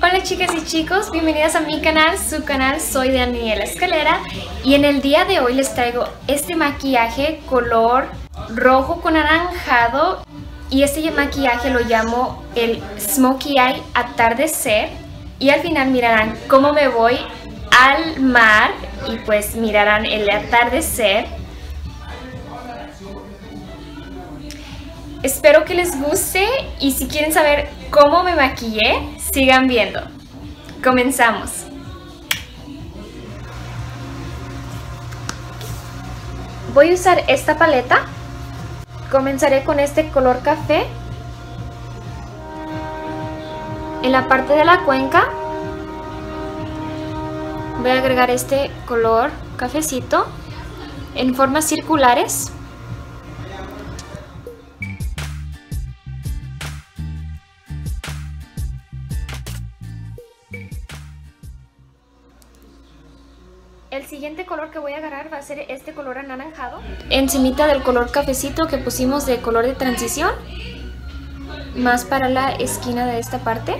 Hola chicas y chicos, bienvenidas a mi canal, su canal, soy Daniela Escalera y en el día de hoy les traigo este maquillaje color rojo con anaranjado y este maquillaje lo llamo el Smokey Eye Atardecer y al final mirarán cómo me voy al mar y pues mirarán el atardecer. Espero que les guste y si quieren saber cómo me maquillé, sigan viendo. Comenzamos. Voy a usar esta paleta. Comenzaré con este color café. En la parte de la cuenca voy a agregar este color cafecito en formas circulares. Siguiente color que voy a agarrar va a ser este color anaranjado. Encimita del color cafecito que pusimos de color de transición. Más para la esquina de esta parte.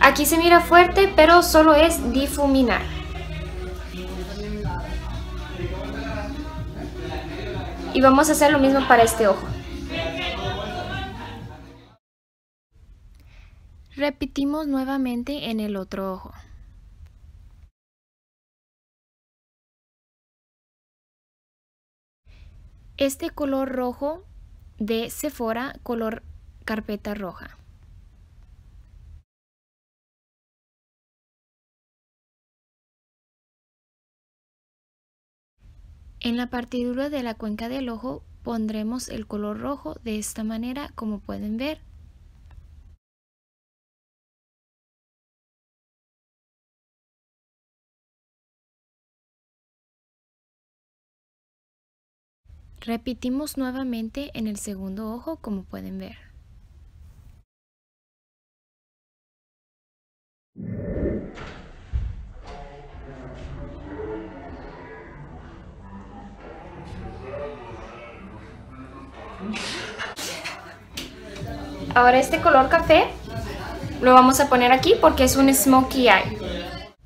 Aquí se mira fuerte, pero solo es difuminar. Y vamos a hacer lo mismo para este ojo. Repetimos nuevamente en el otro ojo. Este color rojo de Sephora, color carpeta roja. En la partidura de la cuenca del ojo pondremos el color rojo de esta manera como pueden ver. Repetimos nuevamente en el segundo ojo como pueden ver. Ahora este color café lo vamos a poner aquí porque es un smokey eye.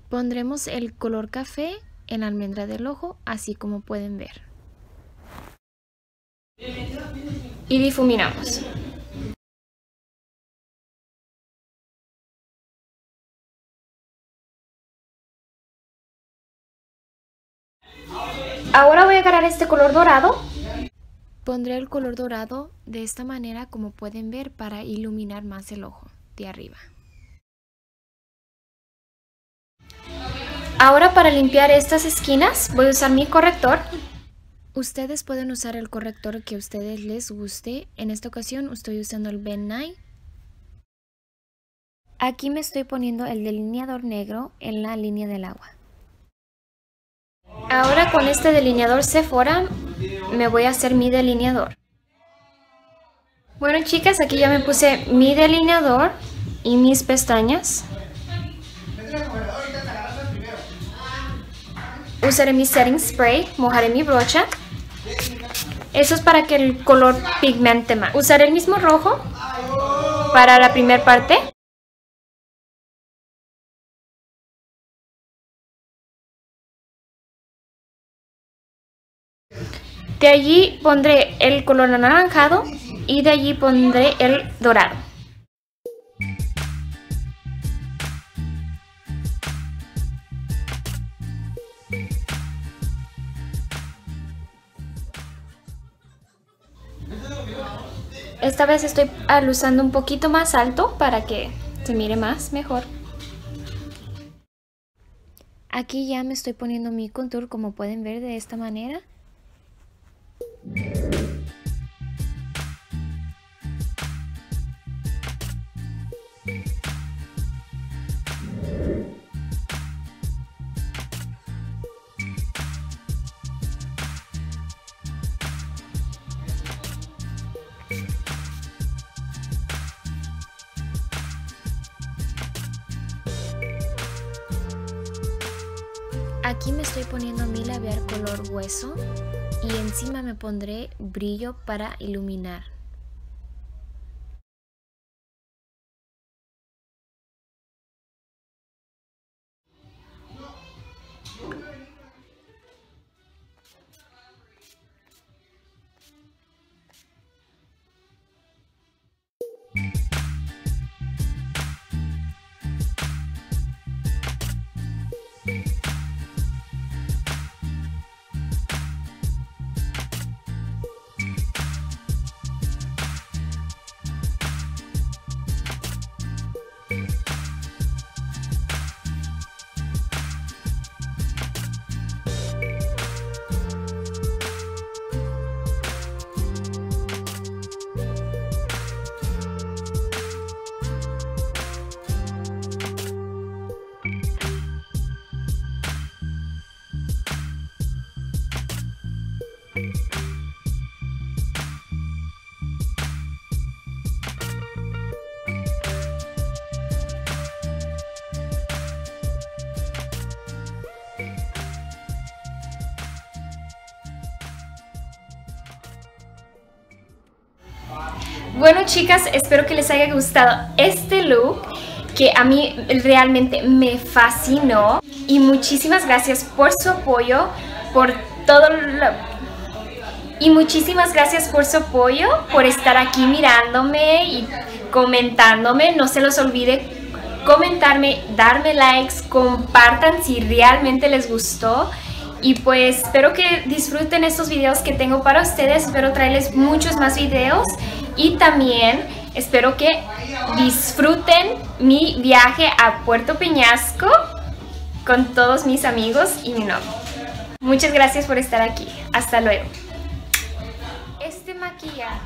Pondremos el color café en la almendra del ojo así como pueden ver y difuminamos. Ahora voy a agarrar este color dorado. Pondré el color dorado de esta manera como pueden ver para iluminar más el ojo de arriba. Ahora para limpiar estas esquinas voy a usar mi corrector Ustedes pueden usar el corrector que a ustedes les guste. En esta ocasión estoy usando el Ben 9. Aquí me estoy poniendo el delineador negro en la línea del agua. Ahora con este delineador Sephora me voy a hacer mi delineador. Bueno chicas, aquí ya me puse mi delineador y mis pestañas. Usaré mi setting spray, mojaré mi brocha eso es para que el color pigmente más. Usaré el mismo rojo para la primera parte. De allí pondré el color anaranjado y de allí pondré el dorado. Esta vez estoy alusando un poquito más alto para que se mire más, mejor. Aquí ya me estoy poniendo mi contour como pueden ver de esta manera. Aquí me estoy poniendo mi labial color hueso y encima me pondré brillo para iluminar. Bueno chicas, espero que les haya gustado este look que a mí realmente me fascinó y muchísimas gracias por su apoyo, por todo lo... Y muchísimas gracias por su apoyo, por estar aquí mirándome y comentándome. No se los olvide comentarme, darme likes, compartan si realmente les gustó. Y pues espero que disfruten estos videos que tengo para ustedes. Espero traerles muchos más videos. Y también espero que disfruten mi viaje a Puerto Peñasco con todos mis amigos y mi novio. Muchas gracias por estar aquí. Hasta luego. Este maquillaje